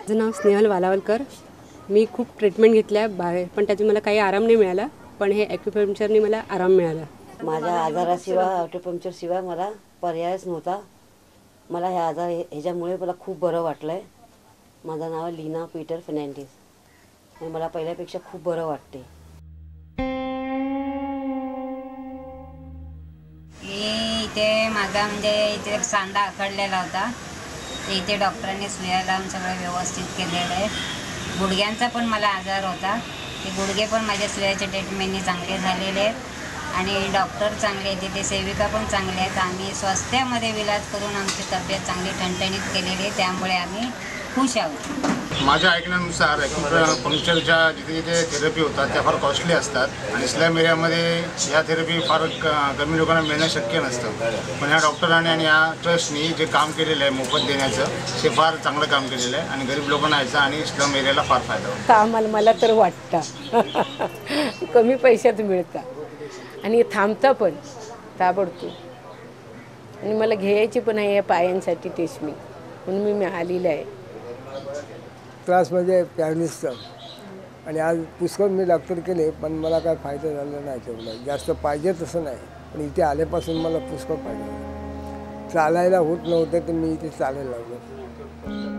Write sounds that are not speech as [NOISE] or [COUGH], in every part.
माझं नाव स्नेहल वालावलकर. मी खूप ट्रीटमेंट घेतल्या बाहेर पण त्यातून मला काही आराम नाही मिळाला पण हे ॲक्युपंक्चरने मला आराम मिळाला. माझ्या आजाराशिवाय ॲक्युपंक्चरशिवाय मला पर्यायच नव्हता. मला ह्या आजार ह्याच्यामुळे मला खूप बरं वाटलं आहे माझं नाव लीना पीटर फर्नांडिस. आणि मला पहिल्यापेक्षा खूप बरं वाटते. मी इथे माझा म्हणजे इथे सांधा आखडलेला होता. ते इथे डॉक्टरांनी सुया लावून सगळं व्यवस्थित केलेलं आहे. गुडघ्यांचा पण मला आजार होता. ते गुडघे पण माझ्या सुयाच्या ट्रीटमेंटने चांगले झालेले आहेत. आणि डॉक्टर चांगले आहेत तिथे सेविका पण चांगल्या आहेत. आम्ही स्वास्थ्यामध्ये विलाज करून आमची तब्येत चांगली ठणठणीत केलेली आहे. त्यामुळे आम्ही खुश आहोत. माझ्या ऐकण्यानुसार पंक्चरच्या जिथे जिथे थेरपी होतात त्या फार कॉस्टली असतात. आणि इस्लाम एरियामध्ये ह्या थेरपी फार क- कमी लोकांना मिळणं शक्य नसतं. पण ह्या डॉक्टरांनी आणि या ट्रस्टनी जे काम केलेलं आहे मोफत देण्याचं ते फार चांगलं काम केलेलं आहे. आणि गरीब लोकांना यायचं आणि इस्लाम एरियाला फार फायदा होतो. आम्हाला मला तर वाटतं. [LAUGHS] कमी पैशात मिळतं. आणि थांबता पण. ताबडतोब. आणि मला घ्यायची पण आहे या पायांसाठी टेस्टमी म्हणून मी आलेलं आहे. त्रास म्हणजे पॅनिसचा आणि आज पुष्कळ मी डॉक्टर केले पण मला काय फायदा झाला नाही तेवढा. जास्त पाहिजे तसं नाही. पण इथे आल्यापासून मला पुष्कळ फायदा झाला चालायला होत नव्हतं तर मी इथे चालायला लागलो.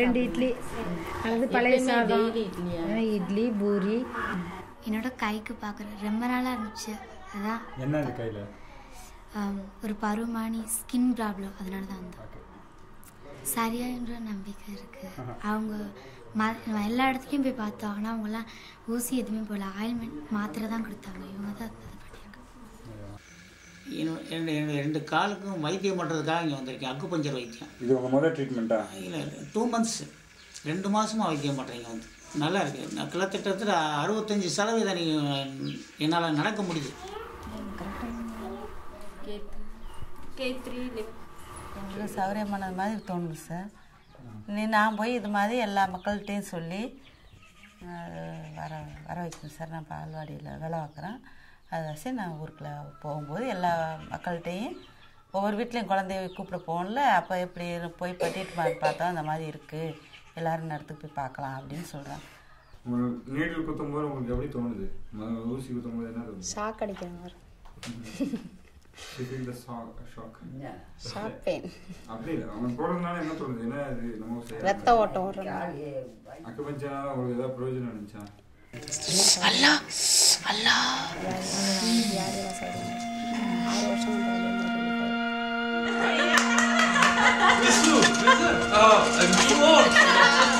ரெண்டு இட்லி. அல்லது பழைய சாதம். இட்லி பூரி. என்னோட கைக்கு பார்க்குற ரொம்ப நாளாக இருந்துச்சு. அதான். என்ன இது கையில் ஒரு பருவமானி ஸ்கின் ப்ராப்ளம் அதனால தான் வந்தோம் சரியான்ற நம்பிக்கை இருக்குது அவங்க ம எல்லா இடத்துலையும் போய் பார்த்தோம். ஆனால் அவங்களாம் ஊசி எதுவுமே போடல. ஆயில்மெண்ட் மாத்திரை தான் கொடுத்தாங்க. இவங்க தான் ரெண்டு ரெண்டு ரெண்டு காலுக்கும் வைத்தியம் பண்ணுறதுக்காக இங்கே வந்திருக்கேன். அக்கு பஞ்சர் வைத்தியம். இது உங்கள் முதல் ட்ரீட்மெண்ட்டா இல்லை டூ மந்த்ஸ் ரெண்டு மாதமாக வைத்தியம் பண்ணுறீங்க வந்து. நல்லா இருக்குது நான் கிட்டத்தட்ட அறுபத்தஞ்சி சதவீதம் நீங்கள் என்னால் நடக்க முடியுது. எங்களுக்கு சௌகரியமானது மாதிரி தோணுது சார். நீ நான் போய் இது மாதிரி எல்லா மக்கள்கிட்டையும் சொல்லி வர வர வைக்கணும் சார். நான் பால்வாடியில் வேலை பார்க்குறேன். அதை வச்சு நான் ஊருக்குள்ள போகும்போது எல்லா மக்கள்கிட்டையும் ஒவ்வொரு வீட்லேயும் குழந்தைய கூப்பிட போகணும்ல. அப்போ எப்படி போய் பட்டிட்டு பார்த்தா அந்த மாதிரி இருக்குது எல்லோரும் இந்த இடத்துக்கு போய் பார்க்கலாம் அப்படின்னு சொல்கிறேன் உங்களுக்கு நீடில் குத்தும் போது உங்களுக்கு எப்படி தோணுது? ஊசி குத்தும் போது என்ன தோணுது? ஷாக் அடிக்கிற மாதிரி. You feel the shock- shock. Shock pain அப்படி இல்லை. அவங்க போடுறதுனால என்ன தோணுது? என்ன இது? நம்ம செய்யறது? ரத்த ஓட்டம் ஓடுற மாதிரி அக்குபஞ்சர்னால உங்களுக்கு ஏதாவது பிரயோஜனம் இருந்துச்சா Allah. Vishnu, Vishnu, uh, I'm too old.